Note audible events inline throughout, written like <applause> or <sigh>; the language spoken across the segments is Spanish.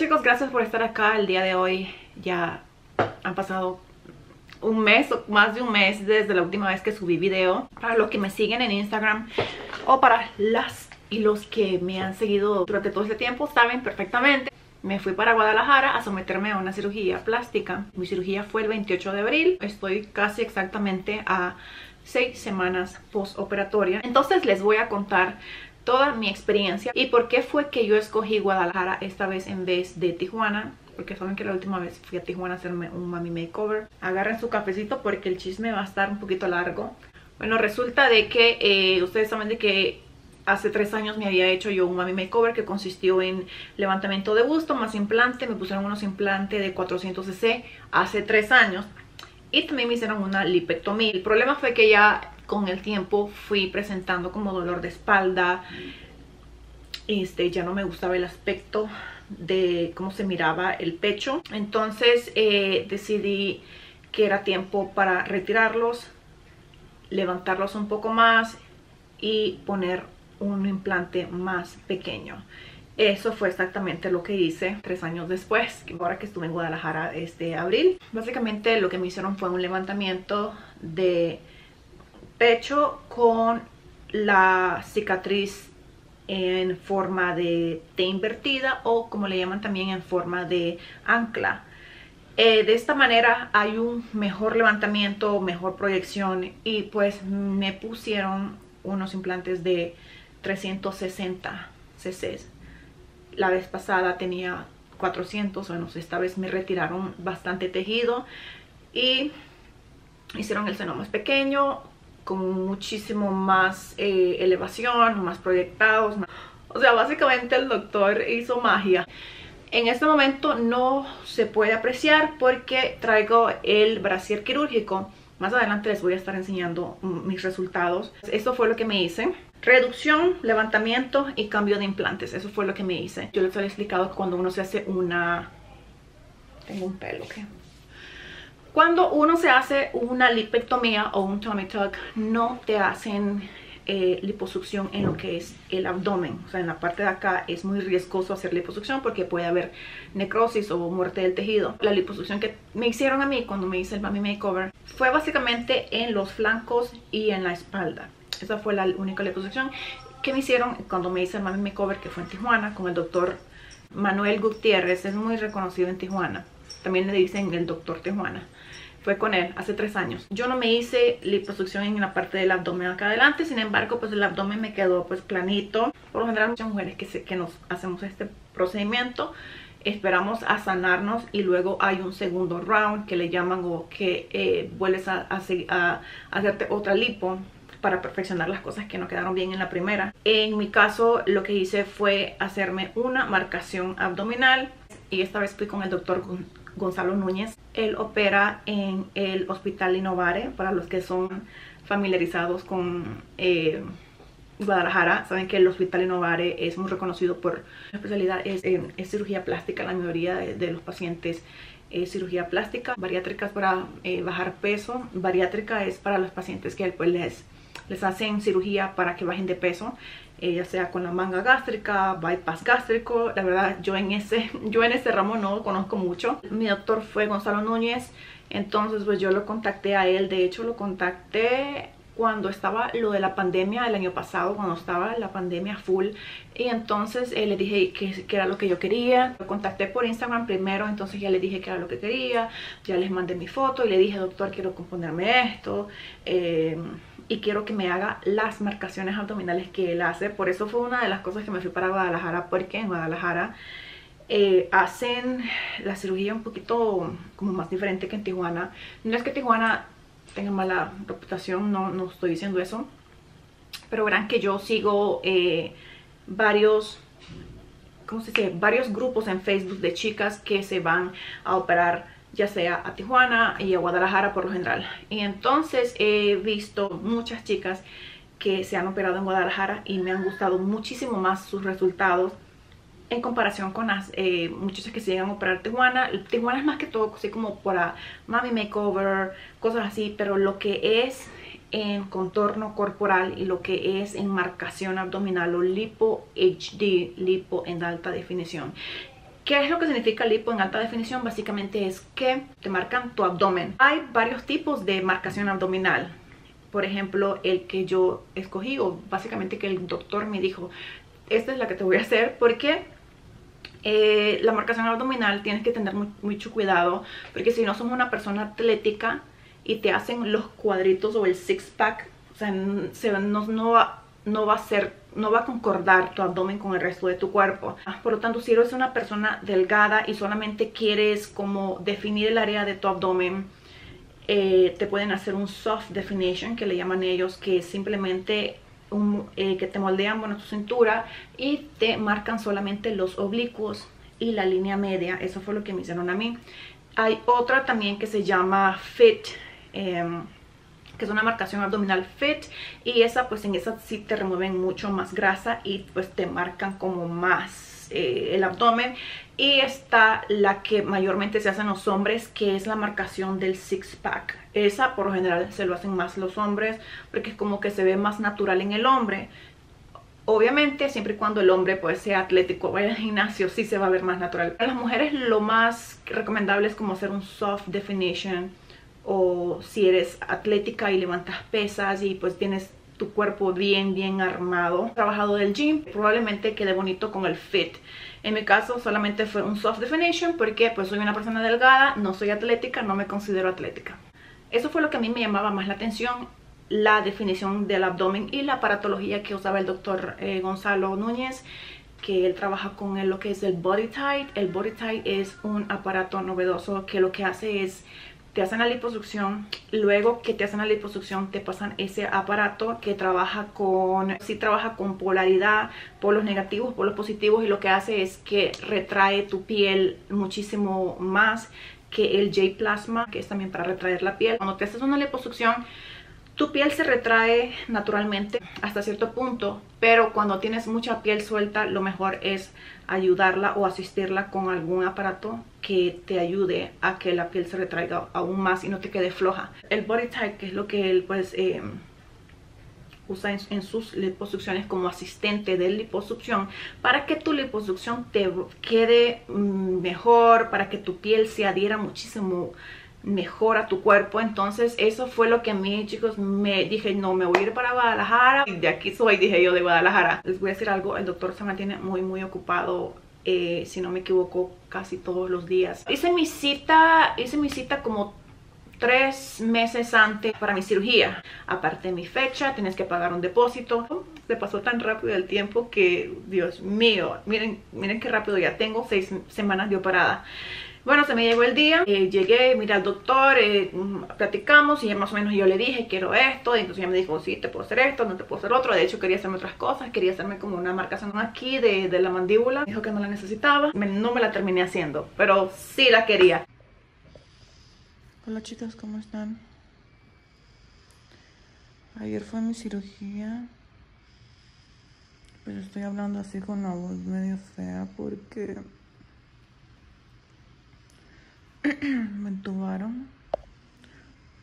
chicos, gracias por estar acá el día de hoy. Ya han pasado un mes o más de un mes desde la última vez que subí video. Para los que me siguen en Instagram o para las y los que me han seguido durante todo este tiempo saben perfectamente. Me fui para Guadalajara a someterme a una cirugía plástica. Mi cirugía fue el 28 de abril. Estoy casi exactamente a seis semanas postoperatoria. Entonces les voy a contar toda mi experiencia y por qué fue que yo escogí Guadalajara esta vez en vez de Tijuana porque saben que la última vez fui a Tijuana a hacerme un mami makeover. Agarren su cafecito porque el chisme va a estar un poquito largo. Bueno, resulta de que eh, ustedes saben de que hace tres años me había hecho yo un mami makeover que consistió en levantamiento de busto más implante. Me pusieron unos implantes de 400 cc hace tres años. Y también me hicieron una lipectomía. El problema fue que ya con el tiempo fui presentando como dolor de espalda. Este, ya no me gustaba el aspecto de cómo se miraba el pecho. Entonces eh, decidí que era tiempo para retirarlos, levantarlos un poco más y poner un implante más pequeño. Eso fue exactamente lo que hice tres años después, ahora que estuve en Guadalajara este abril. Básicamente lo que me hicieron fue un levantamiento de pecho con la cicatriz en forma de T invertida o como le llaman también en forma de ancla. Eh, de esta manera hay un mejor levantamiento, mejor proyección y pues me pusieron unos implantes de 360 cc. La vez pasada tenía 400, bueno, esta vez me retiraron bastante tejido y hicieron el seno más pequeño, con muchísimo más eh, elevación, más proyectados. O sea, básicamente el doctor hizo magia. En este momento no se puede apreciar porque traigo el brasier quirúrgico. Más adelante les voy a estar enseñando mis resultados. Esto fue lo que me hice. Reducción, levantamiento y cambio de implantes. Eso fue lo que me hice. Yo les he explicado que cuando uno se hace una... Tengo un pelo, ¿qué? Cuando uno se hace una lipectomía o un tummy tuck, no te hacen eh, liposucción en lo que es el abdomen. O sea, en la parte de acá es muy riesgoso hacer liposucción porque puede haber necrosis o muerte del tejido. La liposucción que me hicieron a mí cuando me hice el mami makeover fue básicamente en los flancos y en la espalda. Esa fue la única liposucción que me hicieron cuando me hice el mami makeover que fue en Tijuana con el doctor Manuel Gutiérrez. Es muy reconocido en Tijuana. También le dicen el doctor Tijuana fue con él hace tres años. Yo no me hice liposucción en la parte del abdomen acá adelante, sin embargo pues el abdomen me quedó pues planito. Por lo general muchas mujeres que, que nos hacemos este procedimiento esperamos a sanarnos y luego hay un segundo round que le llaman o que eh, vuelves a, a, hacerte otra lipo para perfeccionar las cosas que no quedaron bien en la primera. En mi caso lo que hice fue hacerme una marcación abdominal y esta vez fui con el doctor Gonzalo Núñez. Él opera en el Hospital Innovare, para los que son familiarizados con eh, Guadalajara. Saben que el Hospital Innovare es muy reconocido por la especialidad, es, eh, cirugía plástica, la mayoría de, los pacientes es cirugía plástica, bariátrica es para eh, bajar peso, bariátrica es para los pacientes que pues, les, les hacen cirugía para que bajen de peso eh, ya sea con la manga gástrica, bypass gástrico. La verdad, yo en ese, <laughs> yo en ese ramo no conozco mucho. Mi doctor fue Gonzalo Núñez, entonces pues yo lo contacté a él. De hecho, lo contacté cuando estaba lo de la pandemia el año pasado, cuando estaba la pandemia full. Y entonces eh, le dije que, que, era lo que yo quería. Lo contacté por Instagram primero, entonces ya le dije que era lo que quería. Ya les mandé mi foto y le dije, doctor, quiero componerme esto. Eh, y quiero que me haga las marcaciones abdominales que él hace. Por eso fue una de las cosas que me fui para Guadalajara, porque en Guadalajara eh, hacen la cirugía un poquito como más diferente que en Tijuana. No es que Tijuana tenga mala reputación, no, no estoy diciendo eso. Pero verán que yo sigo eh, varios... ¿Cómo se dice? Varios grupos en Facebook de chicas que se van a operar ya sea a Tijuana y a Guadalajara por lo general. Y entonces he visto muchas chicas que se han operado en Guadalajara y me han gustado muchísimo más sus resultados en comparación con las eh, que se llegan a operar Tijuana. Tijuana es más que todo así como para mami makeover, cosas así, pero lo que es en contorno corporal y lo que es en marcación abdominal o lipo HD, lipo en alta definición ¿Qué es lo que significa lipo en alta definición? Básicamente es que te marcan tu abdomen. Hay varios tipos de marcación abdominal. Por ejemplo, el que yo escogí o básicamente que el doctor me dijo, esta es la que te voy a hacer porque eh, la marcación abdominal tienes que tener mucho cuidado porque si no somos una persona atlética y te hacen los cuadritos o el six pack, o sea, no, va, no va a ser no va a concordar tu abdomen con el resto de tu cuerpo. Por lo tanto, si eres una persona delgada y solamente quieres como definir el área de tu abdomen, eh, te pueden hacer un soft definition, que le llaman ellos, que simplemente eh, que te moldean bueno, tu cintura y te marcan solamente los oblicuos y la línea media. Eso fue lo que me hicieron a mí. Hay otra también que se llama Fit. Em, que es una marcación abdominal fit y esa pues en esa sí te remueven mucho más grasa y pues te marcan como más eh, el abdomen. Y está la que mayormente se hacen los hombres que es la marcación del six pack esa por lo general se lo hacen más los hombres porque es como que se ve más natural en el hombre. Obviamente, siempre y cuando el hombre pues, sea atlético, vaya al gimnasio, sí se va a ver más natural. Para las mujeres lo más recomendable es como hacer un soft definition o si eres atlética y levantas pesas y pues tienes tu cuerpo bien bien armado trabajado del gym probablemente quede bonito con el fit en mi caso solamente fue un soft definition porque pues soy una persona delgada no soy atlética no me considero atlética eso fue lo que a mí me llamaba más la atención la definición del abdomen y la aparatología que usaba el doctor eh, Gonzalo Núñez que él trabaja con lo que es el Body Tight. El Body Tight es un aparato novedoso que lo que hace es te hacen la liposucción, luego que te hacen la liposucción te pasan ese aparato que trabaja con, sí trabaja con polaridad, polos negativos, polos positivos y lo que hace es que retrae tu piel muchísimo más que el J-Plasma, que es también para retraer la piel. Cuando te haces una liposucción, tu piel se retrae naturalmente hasta cierto punto, pero cuando tienes mucha piel suelta, lo mejor es ayudarla o asistirla con algún aparato que te ayude a que la piel se retraiga aún más y no te quede floja. El Body Type, que es lo que él pues eh, usa en, sus liposucciones como asistente de liposucción para que tu liposucción te quede mm, mejor, para que tu piel se adhiera muchísimo mejora tu cuerpo. Entonces eso fue lo que a mí chicos me dije no me voy a ir para Guadalajara. Y de aquí soy dije yo de Guadalajara. Les voy a decir algo el doctor se mantiene muy muy ocupado eh, si no me equivoco casi todos los días. Hice mi cita hice mi cita como tres meses antes para mi cirugía. Aparte de mi fecha tienes que pagar un depósito. Se pasó tan rápido el tiempo que Dios mío miren miren qué rápido ya tengo seis semanas de operada bueno, se me llegó el día, eh, llegué, miré al doctor, eh, platicamos y más o menos yo le dije, quiero esto, y entonces ella me dijo, sí, te puedo hacer esto, no te puedo hacer otro, de hecho quería hacerme otras cosas, quería hacerme como una marcación aquí de, la mandíbula, dijo que no la necesitaba, no me la terminé haciendo, pero sí la quería. Hola chicas, ¿cómo están? Ayer fue mi cirugía, pero estoy hablando así con una voz medio fea porque... <clears throat> me entubaron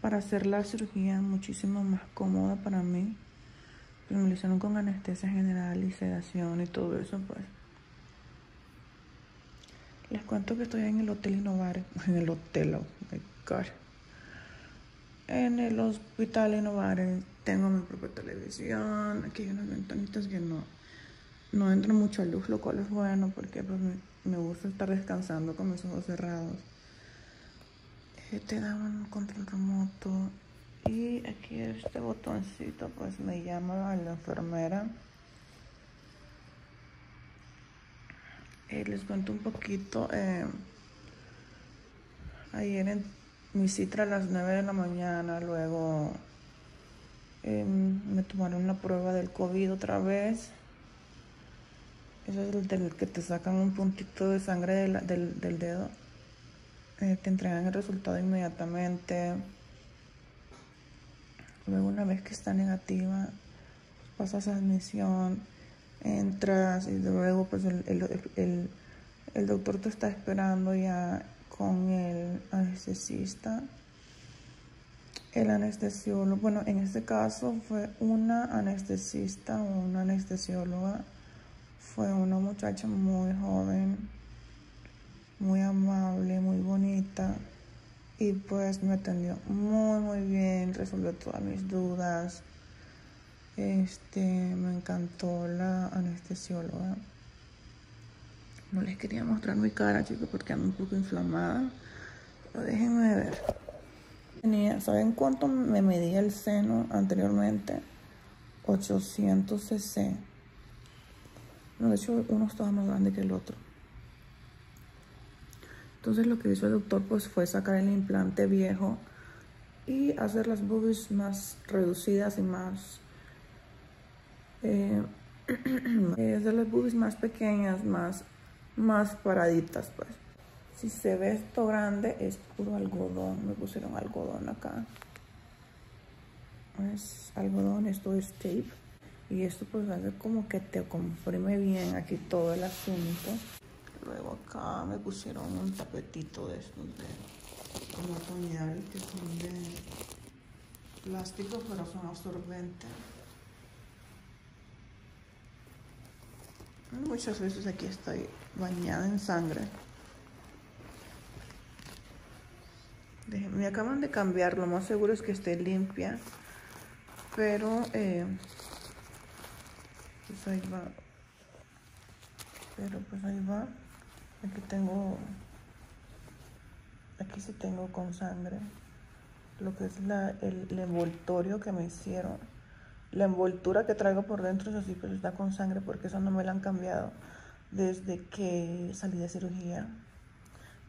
para hacer la cirugía muchísimo más cómoda para mí. Pero me lo hicieron con anestesia general y sedación y todo eso, pues. Les cuento que estoy en el Hotel Innovar, <laughs> en el hotel, oh my God. En el Hospital Innovar tengo mi propia televisión, aquí hay unas ventanitas que no, no entra mucha luz, lo cual es bueno porque pues, me gusta estar descansando con mis ojos cerrados te daban un control remoto. Y aquí este botoncito pues me llama a la enfermera. Eh, les cuento un poquito eh, ayer en mi cita a las 9 de la mañana luego em, me tomaron la prueba del COVID otra vez. Eso es el del que te sacan un puntito de sangre del, del dedo eh, te entregan el resultado inmediatamente. Luego una vez que está negativa, pasas a admisión, entras y luego pues el, el doctor te está esperando ya con el anestesista. El anestesiólogo, bueno, en este caso fue una anestesista o una anestesióloga. Fue una muchacha muy joven muy amable, muy bonita y pues me atendió muy muy bien, resolvió todas mis dudas. Este, me encantó la anestesióloga. No les quería mostrar mi cara, chicos, porque ando un poco inflamada. Pero déjenme ver. Tenía, ¿saben cuánto me medía el seno anteriormente? 800 cc. No, de hecho, uno estaba más grande que el otro. Entonces lo que hizo el doctor pues fue sacar el implante viejo y hacer las boobies más reducidas y más... <clears throat> Eh, hacer las boobies más pequeñas, más, más paraditas pues. Si se ve esto grande es puro algodón, me pusieron algodón acá. Es algodón, esto es tape. Y esto pues hace como que te comprime bien aquí todo el asunto. Luego acá me pusieron un tapetito de estos de como que son de plástico pero son absorbentes. Muchas veces aquí estoy bañada en sangre. Me acaban de cambiar, lo más seguro es que esté limpia. Pero, eh, pues ahí va. Pero pues ahí va. Aquí tengo, aquí sí tengo con sangre. Lo que es la, el, envoltorio que me hicieron. La envoltura que traigo por dentro, eso sí, pero está con sangre porque eso no me la han cambiado desde que salí de cirugía.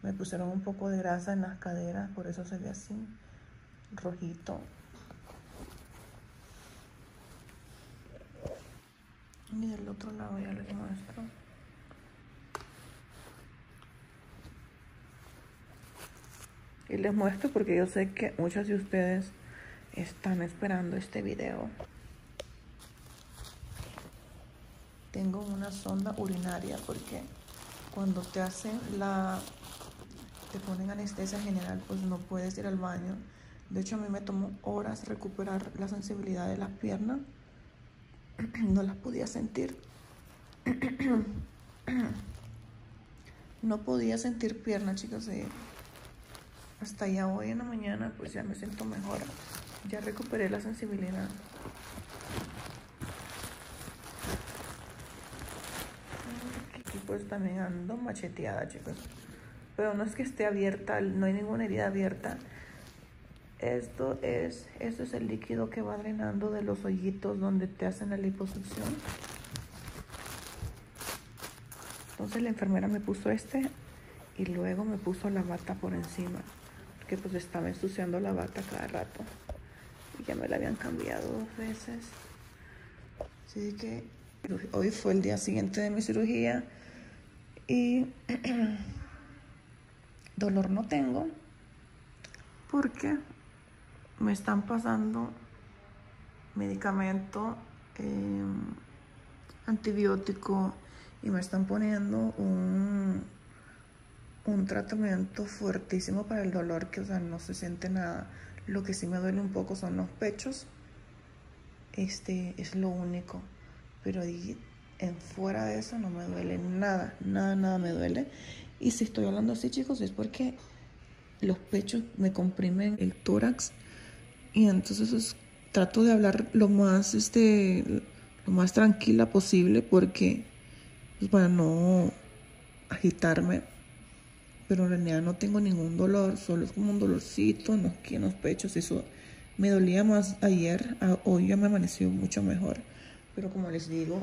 Me pusieron un poco de grasa en las caderas, por eso se ve así, rojito. Y del otro lado ya les muestro. Y les muestro porque yo sé que muchos de ustedes están esperando este video. Tengo una sonda urinaria porque cuando te hacen la... te ponen anestesia general, pues no puedes ir al baño. De hecho, a mí me tomó horas recuperar la sensibilidad de las piernas. <clears throat> No las podía sentir. <clears throat> No podía sentir piernas, chicas. Hasta ya hoy en la mañana, pues ya me siento mejor. Ya recuperé la sensibilidad. Pues también ando macheteada, chicos. Pero no es que esté abierta, no hay ninguna herida abierta. Esto es, esto es el líquido que va drenando de los hoyitos donde te hacen la liposucción. Entonces la enfermera me puso este y luego me puso la bata por encima que pues estaba ensuciando la bata cada rato. Y ya me la habían cambiado dos veces. Así que hoy fue el día siguiente de mi cirugía y <clears throat> dolor no tengo porque me están pasando medicamento em, antibiótico y me están poniendo un un tratamiento fuertísimo para el dolor que, o sea, no se siente nada. Lo que sí me duele un poco son los pechos. Este es lo único. Pero en fuera de eso no me duele nada, nada, nada me duele. Y si estoy hablando así, chicos, es porque los pechos me comprimen el tórax. Y entonces trato de hablar lo más, este, lo más tranquila posible porque, pues, para no agitarme pero en realidad no tengo ningún dolor, solo es como un dolorcito en los, en los pechos, eso me dolía más ayer, hoy ya me amaneció mucho mejor, pero como les digo,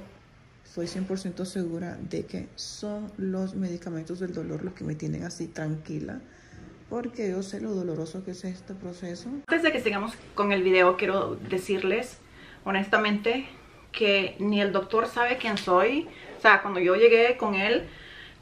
estoy 100% segura de que son los medicamentos del dolor los que me tienen así tranquila, porque yo sé lo doloroso que es este proceso. Antes de que sigamos con el video, quiero decirles honestamente que ni el doctor sabe quién soy, o sea, cuando yo llegué con él,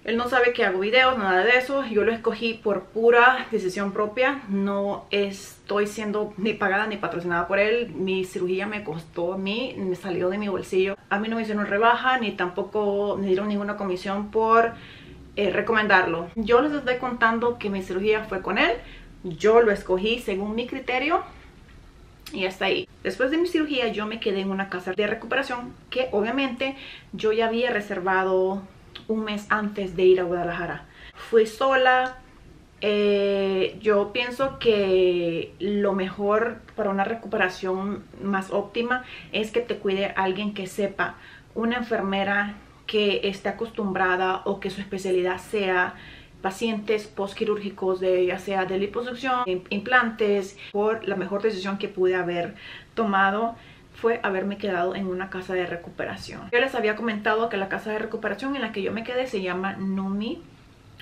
él no sabe que hago videos, nada de eso. Yo lo escogí por pura decisión propia. No estoy siendo ni pagada ni patrocinada por él. Mi cirugía me costó a mí, me salió de mi bolsillo. A mí no me hicieron rebaja ni tampoco me dieron ninguna comisión por eh, recomendarlo. Yo les estoy contando que mi cirugía fue con él. Yo lo escogí según mi criterio y hasta ahí. Después de mi cirugía yo me quedé en una casa de recuperación que obviamente yo ya había reservado un mes antes de ir a Guadalajara. fui sola. Eh, yo pienso que lo mejor para una recuperación más óptima es que te cuide alguien que sepa, una enfermera que esté acostumbrada o que su especialidad sea pacientes postquirúrgicos de ya sea de liposucción, implantes, por la mejor decisión que pude haber tomado fue haberme quedado en una casa de recuperación. Yo les había comentado que la casa de recuperación en la que yo me quedé se llama Numi.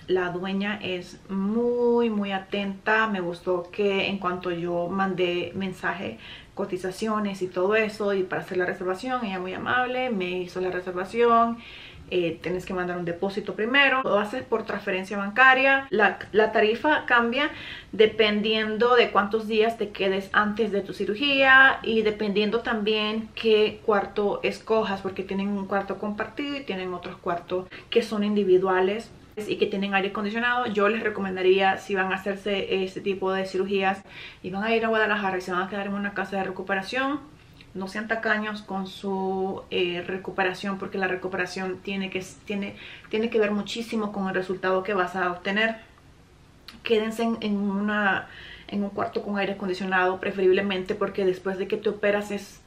La dueña es muy muy atenta, me gustó que en cuanto yo mandé mensaje, cotizaciones y todo eso y para hacer la reservación, ella muy amable, me hizo la reservación eh, tienes que mandar un depósito primero, lo haces por transferencia bancaria, la, la, tarifa cambia dependiendo de cuántos días te quedes antes de tu cirugía y dependiendo también qué cuarto escojas porque tienen un cuarto compartido y tienen otros cuartos que son individuales y que tienen aire acondicionado, yo les recomendaría si van a hacerse este tipo de cirugías y van a ir a Guadalajara y se van a quedar en una casa de recuperación, no sean tacaños con su eh, recuperación porque la recuperación tiene que, tiene, tiene que ver muchísimo con el resultado que vas a obtener. Quédense en, una, en un cuarto con aire acondicionado preferiblemente porque después de que te operas es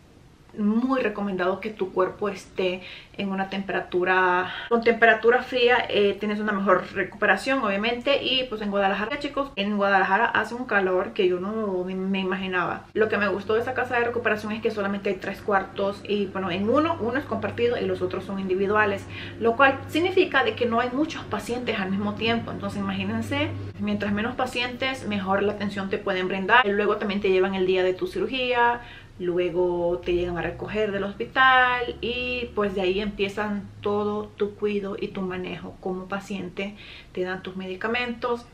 muy recomendado que tu cuerpo esté en una temperatura con temperatura fría eh, tienes una mejor recuperación obviamente. Y pues en Guadalajara chicos en Guadalajara hace un calor que yo no me imaginaba. Lo que me gustó de esa casa de recuperación es que solamente hay tres cuartos y bueno en uno uno es compartido y los otros son individuales lo cual significa de que no hay muchos pacientes al mismo tiempo. Entonces imagínense mientras menos pacientes mejor la atención te pueden brindar. Luego también te llevan el día de tu cirugía luego te llegan a recoger del hospital y pues de ahí empiezan todo tu cuidado y tu manejo como paciente. Te dan tus medicamentos,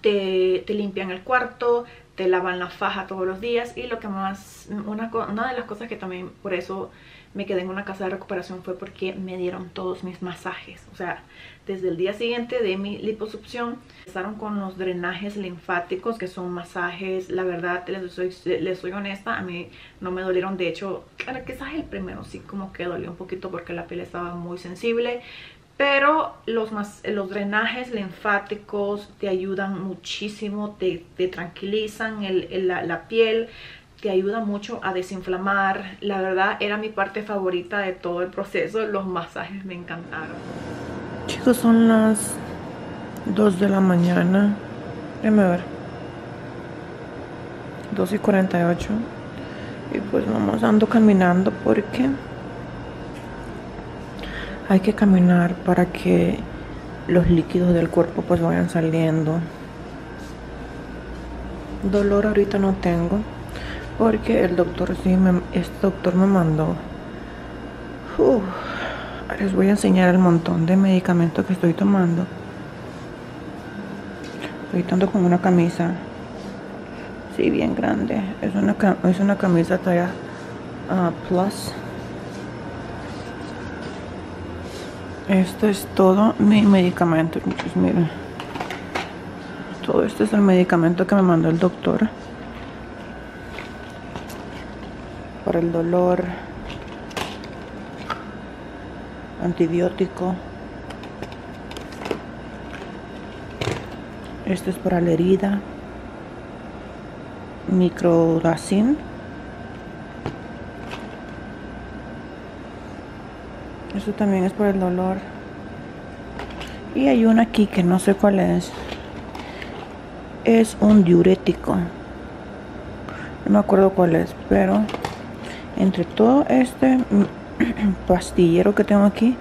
te, limpian el cuarto, te lavan la faja todos los días y lo que más, una, una de las cosas que también por eso me quedé en una casa de recuperación fue porque me dieron todos mis masajes. O sea, desde el día siguiente de mi liposucción, empezaron con los drenajes linfáticos, que son masajes, la verdad, les soy, les soy honesta, a mí no me dolieron. De hecho, quizás el primero sí como que dolió un poquito porque la piel estaba muy sensible. Pero los, los drenajes linfáticos te ayudan muchísimo, te, tranquilizan la, la piel, te ayuda mucho a desinflamar. La verdad era mi parte favorita de todo el proceso. Los masajes me encantaron. Chicos, son las 2 de la mañana. Déjame ver. 2 y 48. Y pues vamos ando caminando porque hay que caminar para que los líquidos del cuerpo pues vayan saliendo. Dolor ahorita no tengo porque el doctor sí me, este doctor me mandó les voy a enseñar el montón de medicamentos que estoy tomando. Estoy tomando con una camisa sí bien grande. Es una, es una camisa talla uh, plus. Esto es todo mi medicamento pues miren. Todo esto es el medicamento que me mandó el doctor. Para el dolor, antibiótico. Esto es para la herida, microdacin. Esto también es para el dolor. Y hay uno aquí que no sé cuál es. Es un diurético. No me acuerdo cuál es, pero entre todo este <clears throat> pastillero que tengo aquí.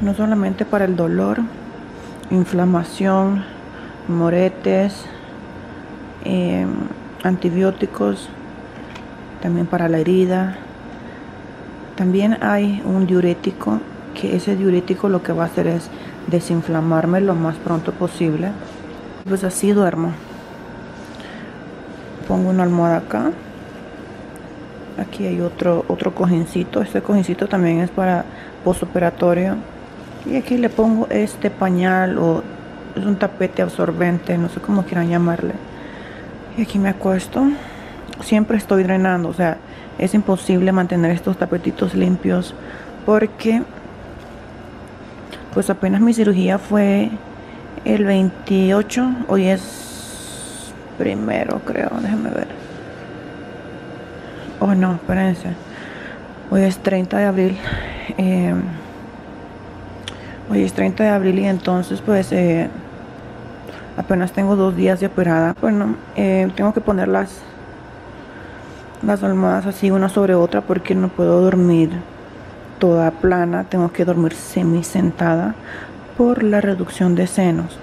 No solamente para el dolor inflamación moretes em, antibióticos también para la herida. También hay un diurético que ese diurético lo que va a hacer es desinflamarme lo más pronto posible. Pues así duermo. Pongo una almohada acá aquí hay otro otro cojincito. Este cojincito también es para postoperatorio. Y aquí le pongo este pañal o es un tapete absorbente no sé cómo quieran llamarle. Y aquí me acuesto. Siempre estoy drenando o sea es imposible mantener estos tapetitos limpios porque pues apenas mi cirugía fue el 28, hoy es primero creo, déjenme ver. Oh no, espérense. Hoy es 30 de abril. Eh, hoy es 30 de abril y entonces pues eh, apenas tengo dos días de operada. Bueno, eh, tengo que poner las, las almohadas así una sobre otra porque no puedo dormir toda plana. Tengo que dormir semi sentada por la reducción de senos.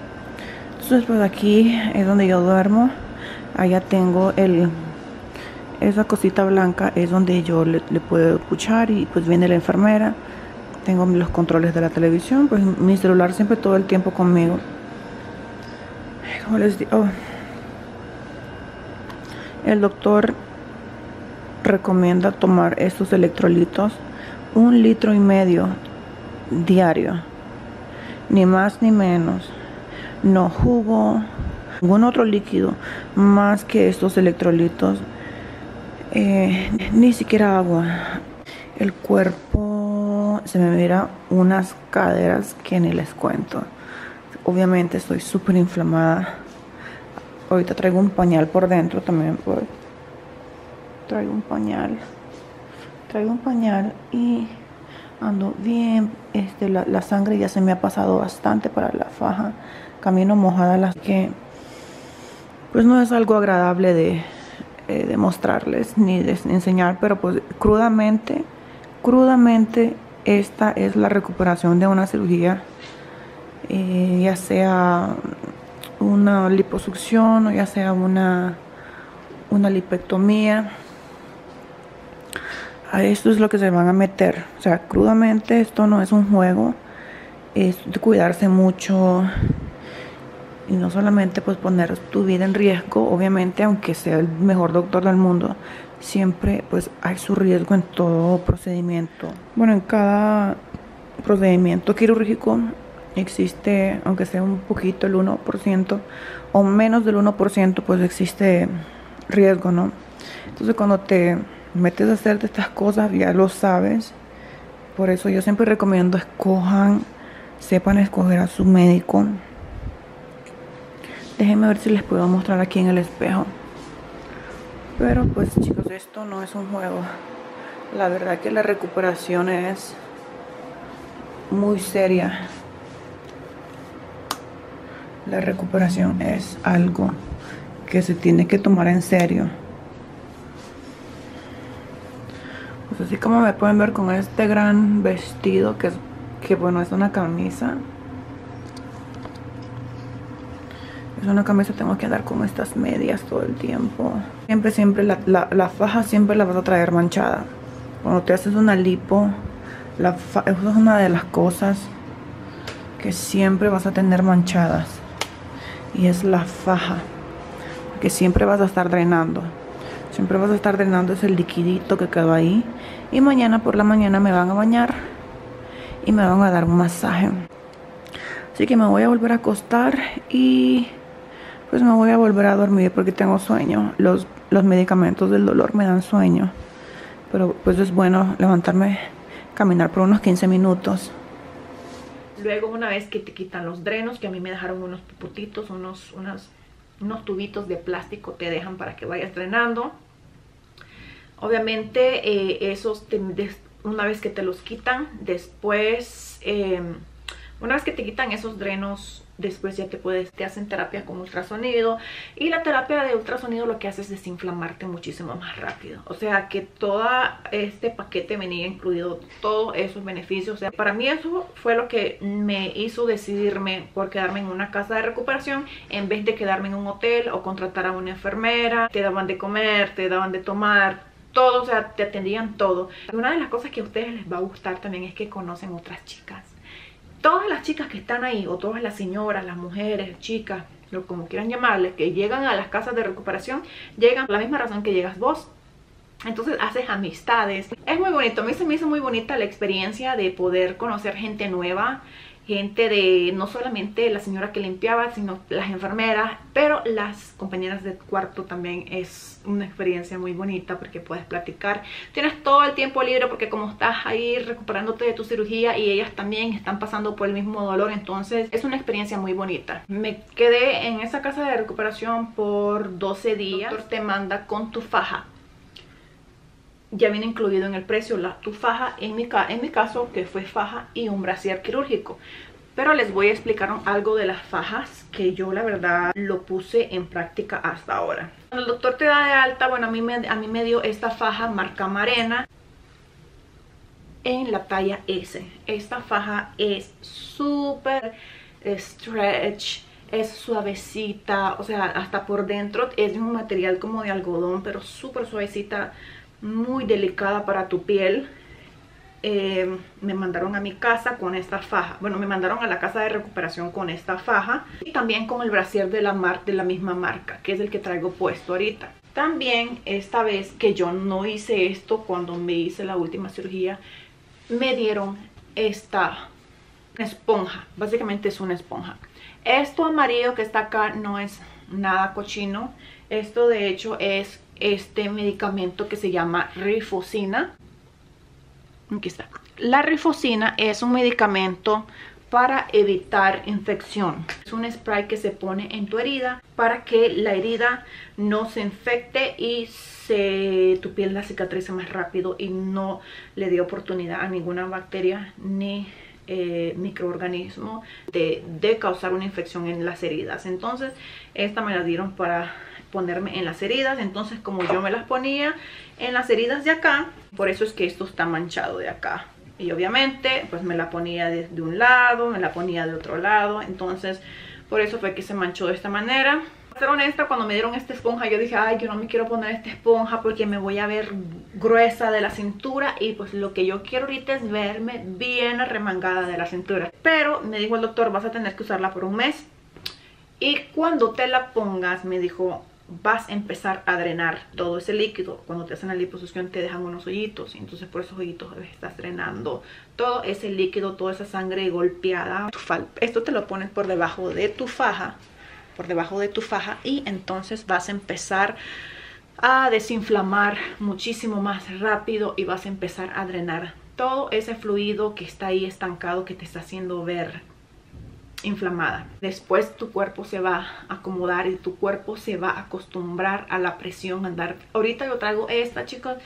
Entonces pues aquí es donde yo duermo. Allá tengo el esa cosita blanca es donde yo le, puedo escuchar y pues viene la enfermera. Tengo los controles de la televisión, pues mi celular siempre todo el tiempo conmigo. Como les digo, oh. el doctor recomienda tomar estos electrolitos un litro y medio diario, ni más ni menos. No jugo, ningún otro líquido más que estos electrolitos eh, ni siquiera agua. El cuerpo se me mira unas caderas que ni les cuento. Obviamente estoy súper inflamada. Ahorita traigo un pañal por dentro también. Traigo un pañal. Traigo un pañal y ando bien. Este, la, la, sangre ya se me ha pasado bastante para la faja. Camino mojada, las que pues no es algo agradable de, eh, demostrarles ni enseñar, pero pues crudamente, crudamente esta es la recuperación de una cirugía, eh, ya sea una liposucción o ya sea una, una lipectomía. A esto es lo que se van a meter. O sea, crudamente esto no es un juego, es de cuidarse mucho y no solamente pues poner tu vida en riesgo, obviamente aunque sea el mejor doctor del mundo, siempre pues hay su riesgo en todo procedimiento. Bueno, en cada procedimiento quirúrgico existe, aunque sea un poquito el 1% o menos del 1%, pues existe riesgo, ¿no? Entonces cuando te metes a hacer de estas cosas ya lo sabes. Por eso yo siempre recomiendo escojan, sepan escoger a su médico Déjenme ver si les puedo mostrar aquí en el espejo. Pero pues chicos, esto no es un juego. La verdad que la recuperación es muy seria. La recuperación es algo que se tiene que tomar en serio. Pues así como me pueden ver con este gran vestido que, que bueno, es una camisa. Es una camisa tengo que andar con estas medias todo el tiempo. Siempre siempre la, la, faja siempre la vas a traer manchada. Cuando te haces una lipo la es una de las cosas que siempre vas a tener manchadas y es la faja que siempre vas a estar drenando. Siempre vas a estar drenando ese liquidito que quedó ahí y mañana por la mañana me van a bañar y me van a dar un masaje. Así que me voy a volver a acostar y pues me voy a volver a dormir porque tengo sueño. Los, los medicamentos del dolor me dan sueño. Pero pues es bueno levantarme, caminar por unos 15 minutos. Luego una vez que te quitan los drenos, que a mí me dejaron unos puputitos, unos, unos, unos tubitos de plástico te dejan para que vayas drenando. Obviamente eh, esos, una vez que te los quitan, después, eh, una vez que te quitan esos drenos después ya te puedes, te hacen terapia con ultrasonido y la terapia de ultrasonido lo que hace es desinflamarte muchísimo más rápido. O sea que todo este paquete venía incluido todos esos beneficios. O sea, para mí eso fue lo que me hizo decidirme por quedarme en una casa de recuperación en vez de quedarme en un hotel o contratar a una enfermera. Te daban de comer, te daban de tomar, todo, o sea, te atendían todo. Una de las cosas que a ustedes les va a gustar también es que conocen otras chicas todas las chicas que están ahí, o todas las señoras, las mujeres, chicas, lo como quieran llamarles, que llegan a las casas de recuperación, llegan por la misma razón que llegas vos. Entonces haces amistades. Es muy bonito. A mí se me hizo muy bonita la experiencia de poder conocer gente nueva gente de no solamente la señora que limpiaba, sino las enfermeras, pero las compañeras de cuarto también es una experiencia muy bonita porque puedes platicar. Tienes todo el tiempo libre porque como estás ahí recuperándote de tu cirugía y ellas también están pasando por el mismo dolor, entonces es una experiencia muy bonita. Me quedé en esa casa de recuperación por 12 días. El doctor te manda con tu faja ya viene incluido en el precio la, tu faja, en mi, en mi caso que fue faja y un brasier quirúrgico. Pero les voy a explicar algo de las fajas que yo la verdad lo puse en práctica hasta ahora. Cuando el doctor te da de alta, bueno a mí me, a mí me dio esta faja marca Marena en la talla S. Esta faja es súper stretch, es suavecita, o sea, hasta por dentro es un material como de algodón, pero súper suavecita muy delicada para tu piel. Eh, me mandaron a mi casa con esta faja. Bueno, me mandaron a la casa de recuperación con esta faja. Y también con el brasier de la, mar de la misma marca, que es el que traigo puesto ahorita. También esta vez que yo no hice esto cuando me hice la última cirugía, me dieron esta esponja. Básicamente es una esponja. Esto amarillo que está acá no es nada cochino. Esto de hecho es este medicamento que se llama rifocina. Aquí está. La rifocina es un medicamento para evitar infección. Es un spray que se pone en tu herida para que la herida no se infecte y se, tu piel la cicatrice más rápido y no le dé oportunidad a ninguna bacteria ni eh, microorganismo de, de causar una infección en las heridas. Entonces, esta me la dieron para ponerme en las heridas. Entonces como yo me las ponía en las heridas de acá, por eso es que esto está manchado de acá. Y obviamente pues me la ponía de, un lado, me la ponía de otro lado. Entonces por eso fue que se manchó de esta manera. Para ser honesta, cuando me dieron esta esponja yo dije, ay, yo no me quiero poner esta esponja porque me voy a ver gruesa de la cintura y pues lo que yo quiero ahorita es verme bien arremangada de la cintura. Pero me dijo el doctor, vas a tener que usarla por un mes. Y cuando te la pongas, me dijo, vas a empezar a drenar todo ese líquido. Cuando te hacen la liposucción te dejan unos hoyitos. Entonces por esos hoyitos estás drenando todo ese líquido, toda esa sangre golpeada. Esto te lo pones por debajo de tu faja. Por debajo de tu faja. Y entonces vas a empezar a desinflamar muchísimo más rápido. Y vas a empezar a drenar todo ese fluido que está ahí estancado que te está haciendo ver inflamada. Después tu cuerpo se va a acomodar y tu cuerpo se va a acostumbrar a la presión andar. Ahorita yo traigo esta, chicos,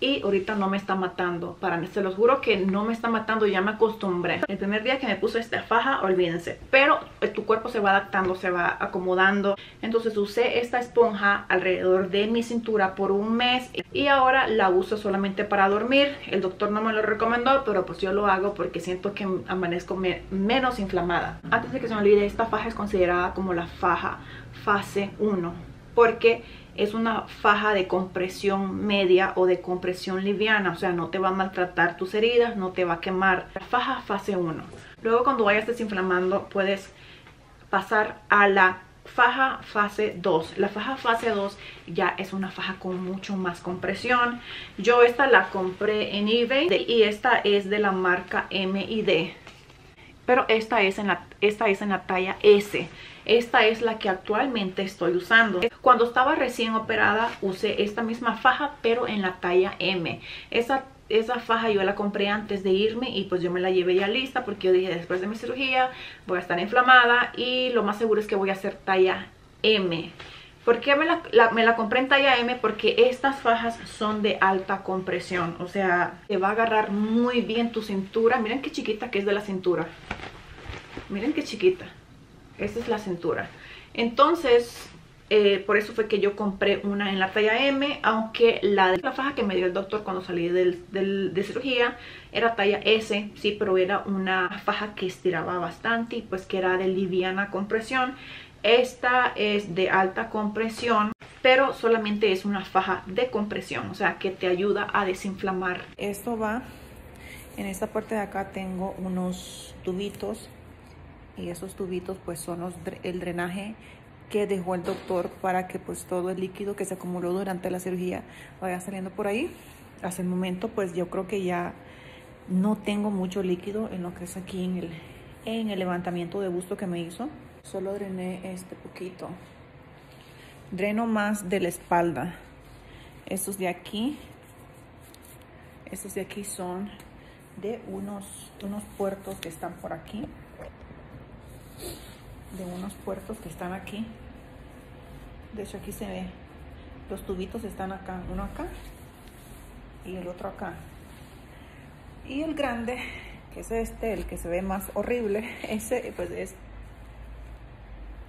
y ahorita no me está matando. Para se los juro que no me está matando, ya me acostumbré. El primer día que me puso esta faja, olvídense. Pero eh, tu cuerpo se va adaptando, se va acomodando. Entonces usé esta esponja alrededor de mi cintura por un mes y ahora la uso solamente para dormir. El doctor no me lo recomendó, pero pues yo lo hago porque siento que amanezco menos inflamada. Antes de que se me olvide, esta faja es considerada como la faja fase 1 porque es una faja de compresión media o de compresión liviana, o sea, no te va a maltratar tus heridas, no te va a quemar. La faja fase 1. Luego cuando vayas desinflamando puedes pasar a la faja fase 2. La faja fase 2 ya es una faja con mucho más compresión. Yo esta la compré en eBay y esta es de la marca M y D. Pero esta es en la, esta es en la talla S. Esta es la que actualmente estoy usando. Cuando estaba recién operada usé esta misma faja pero en la talla M. Esa esa faja yo la compré antes de irme y pues yo me la llevé ya lista porque yo dije después de mi cirugía voy a estar inflamada y lo más seguro es que voy a hacer talla M. ¿Por qué me la, me la, compré en talla M? Porque estas fajas son de alta compresión. O sea, te va a agarrar muy bien tu cintura. Miren qué chiquita que es de la cintura. Miren qué chiquita. Esta es la cintura. Entonces, eh, por eso fue que yo compré una en la talla M, aunque la, de la faja que me dio el doctor cuando salí del, de cirugía era talla S, sí, pero era una faja que estiraba bastante y pues que era de liviana compresión. Esta es de alta compresión, pero solamente es una faja de compresión, o sea que te ayuda a desinflamar. Esto va, en esta parte de acá tengo unos tubitos y esos tubitos pues son los, el drenaje que dejó el doctor para que pues todo el líquido que se acumuló durante la cirugía vaya saliendo por ahí. Hasta el momento pues yo creo que ya no tengo mucho líquido en lo que es aquí en el, en el levantamiento de busto que me hizo. Solo drené este poquito. Dreno más de la espalda. Estos de aquí, estos de aquí son de unos, unos puertos que están por aquí. De unos puertos que están aquí. De hecho aquí se ve. Los tubitos están acá. Uno acá y el otro acá. Y el grande, que es este, el que se ve más horrible, <laughs> ese pues es...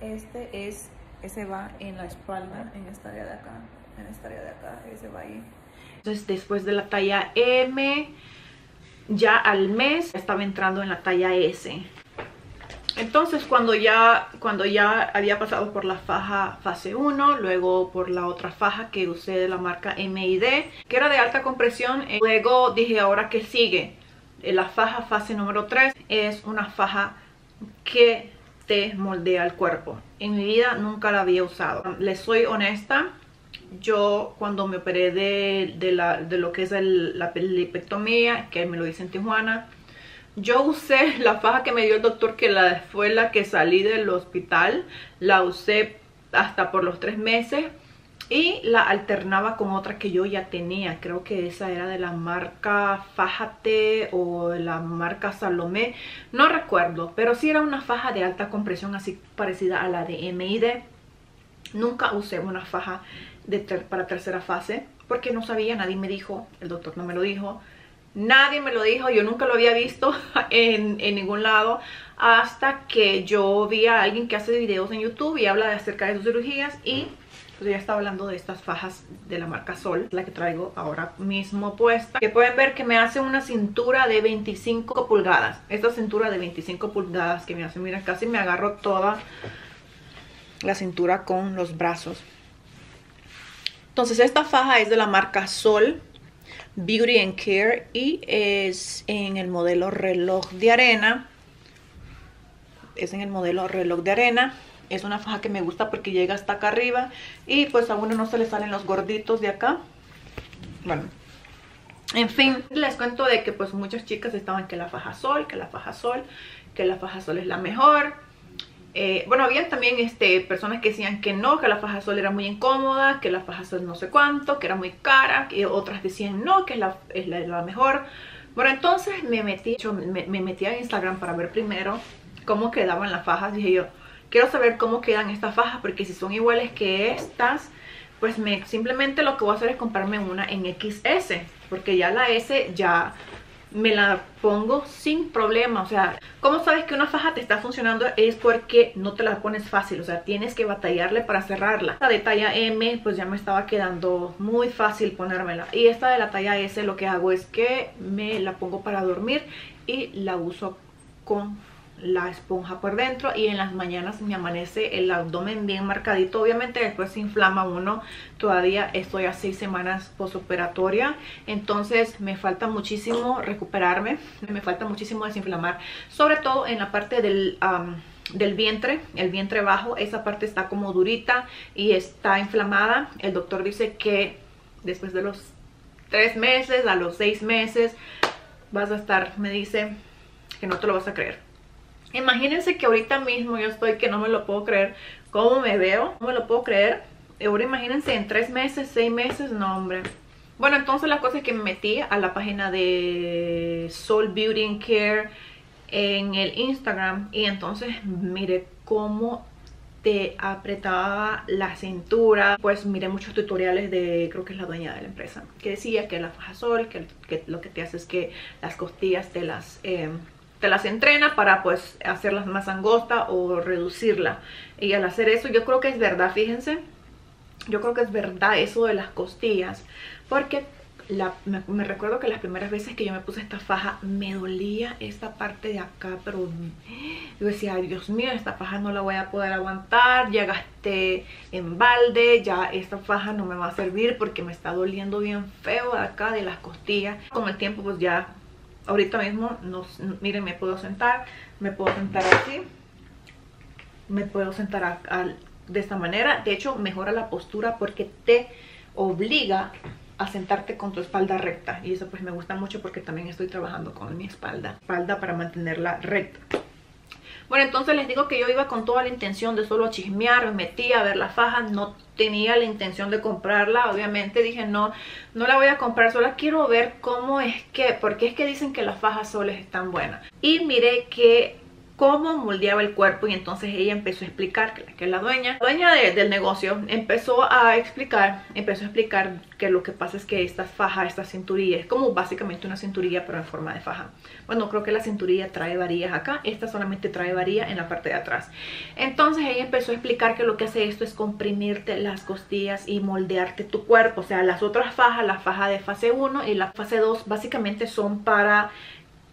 Este es... Ese va en la espalda, en esta área de acá. En esta área de acá, ese va ahí. Entonces después de la talla M, ya al mes estaba entrando en la talla S. Entonces cuando ya, cuando ya había pasado por la faja fase 1, luego por la otra faja que usé de la marca MID, que era de alta compresión, eh, luego dije ahora que sigue. Eh, la faja fase número 3 es una faja que te moldea el cuerpo. En mi vida nunca la había usado. Les soy honesta, yo cuando me operé de, de, lo que es la lipectomía, que me lo hice en Tijuana, yo usé la faja que me dio el doctor, que la, fue la que salí del hospital. La usé hasta por los tres meses. Y la alternaba con otra que yo ya tenía. Creo que esa era de la marca Fajate o de la marca Salomé. No recuerdo, pero sí era una faja de alta compresión así parecida a la de MID. Nunca usé una faja de para tercera fase porque no sabía, nadie me dijo, el doctor no me lo dijo. Nadie me lo dijo, yo nunca lo había visto <laughs> en, ningún lado hasta que yo vi a alguien que hace videos en YouTube y habla de acerca de sus cirugías y pues ya estaba hablando de estas fajas de la marca Sol, la que traigo ahora mismo puesta. Que pueden ver que me hace una cintura de 25 pulgadas. Esta cintura de 25 pulgadas que me hace, mira, casi me agarro toda la cintura con los brazos. Entonces esta faja es de la marca Sol Beauty and Care y es en el modelo reloj de arena. Es en el modelo reloj de arena. Es una faja que me gusta porque llega hasta acá arriba y pues a uno no se le salen los gorditos de acá. Bueno, en fin, les cuento de que pues muchas chicas estaban que la faja sol, que la faja sol, que la faja sol es la mejor. Eh, bueno, había también este, personas que decían que no, que la faja sol era muy incómoda, que la faja sol no sé cuánto, que era muy cara, y otras decían no, que es la, es la, mejor. Bueno, entonces me metí, me, metí a Instagram para ver primero cómo quedaban las fajas. Dije yo, quiero saber cómo quedan estas fajas, porque si son iguales que estas, pues me, simplemente lo que voy a hacer es comprarme una en XS, porque ya la S ya me la pongo sin problema, o sea, ¿cómo sabes que una faja te está funcionando? Es porque no te la pones fácil, o sea, tienes que batallarle para cerrarla. Esta de talla M, pues ya me estaba quedando muy fácil ponérmela. Y esta de la talla S lo que hago es que me la pongo para dormir y la uso con la esponja por dentro y en las mañanas me amanece el abdomen bien marcadito obviamente después se inflama uno todavía estoy a seis semanas posoperatoria entonces me falta muchísimo recuperarme me falta muchísimo desinflamar sobre todo en la parte del del vientre, el vientre bajo, esa parte está como durita y está inflamada. El doctor dice que después de los tres meses, a los seis meses, vas a estar, me dice que no te lo vas a creer Imagínense que ahorita mismo yo estoy que no me lo puedo creer. ¿Cómo me veo? No me lo puedo creer. Ahora imagínense en tres meses, seis meses, no hombre. Bueno, entonces la cosa es que me metí a la página de Soul Beauty and Care en el Instagram y entonces miré cómo te apretaba la cintura. Pues miré muchos tutoriales de, creo que es la dueña de la empresa, que decía que la faja sol, que, lo que te hace es que las costillas te las... Eh, te las entrena para pues hacerlas más angosta o reducirla. Y al hacer eso yo creo que es verdad, fíjense. Yo creo que es verdad eso de las costillas. Porque me, recuerdo que las primeras veces que yo me puse esta faja me dolía esta parte de acá. Pero yo decía, Dios mío, esta faja no la voy a poder aguantar. Ya gasté en balde, ya esta faja no me va a servir porque me está doliendo bien feo acá de las costillas. Con el tiempo pues ya ahorita mismo, miren, me puedo sentar, me puedo sentar así, me puedo sentar de esta manera. De hecho, mejora la postura porque te obliga a sentarte con tu espalda recta. Y eso pues me gusta mucho porque también estoy trabajando con mi espalda. Espalda para mantenerla recta. Bueno, entonces les digo que yo iba con toda la intención de solo chismear, me metí a ver la faja, no tenía la intención de comprarla, obviamente dije no, no la voy a comprar, solo quiero ver cómo es que, porque es que dicen que las fajas soles están buenas. Y miré que cómo moldeaba el cuerpo y entonces ella empezó a explicar, que, la dueña, dueña del negocio, empezó a explicar, empezó a explicar que lo que pasa es que esta faja, esta cinturilla, es como básicamente una cinturilla pero en forma de faja. Bueno, creo que la cinturilla trae varillas acá, esta solamente trae varilla en la parte de atrás. Entonces ella empezó a explicar que lo que hace esto es comprimirte las costillas y moldearte tu cuerpo. O sea, las otras fajas, la faja de fase 1 y la fase 2 básicamente son para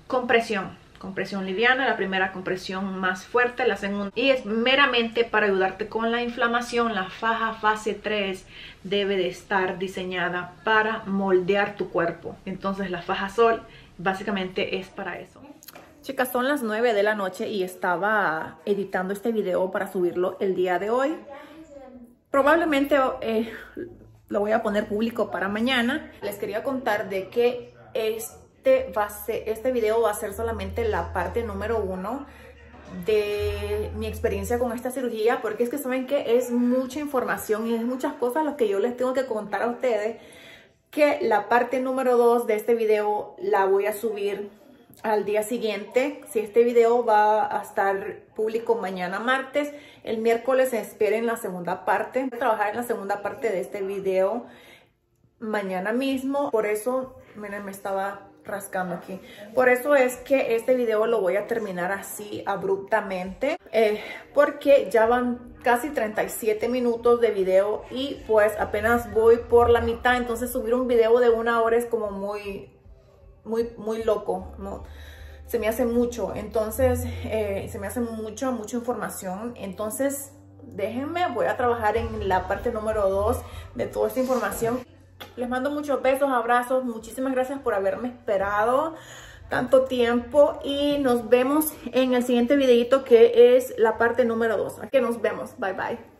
compresión compresión liviana, la primera compresión más fuerte, la segunda y es meramente para ayudarte con la inflamación. La faja fase 3 debe de estar diseñada para moldear tu cuerpo. Entonces la faja sol básicamente es para eso. Chicas, son las 9 de la noche y estaba editando este video para subirlo el día de hoy. Probablemente eh, lo voy a poner público para mañana. Les quería contar de que es este, va a ser, este video va a ser solamente la parte número uno de mi experiencia con esta cirugía, porque es que saben que es mucha información y es muchas cosas lo que yo les tengo que contar a ustedes, que la parte número dos de este video la voy a subir al día siguiente. Si este video va a estar público mañana martes, el miércoles esperen la segunda parte. Voy a trabajar en la segunda parte de este video mañana mismo. Por eso, miren, me estaba rascando aquí. Por eso es que este video lo voy a terminar así abruptamente. Eh, porque ya van casi 37 minutos de video y pues apenas voy por la mitad. Entonces subir un video de una hora es como muy, muy, muy loco, ¿no? Se me hace mucho. Entonces, eh, se me hace mucho, mucha información. Entonces, déjenme, voy a trabajar en la parte número 2 de toda esta información. Les mando muchos besos, abrazos. Muchísimas gracias por haberme esperado tanto tiempo. Y nos vemos en el siguiente videito que es la parte número 2. Aquí nos vemos. Bye, bye.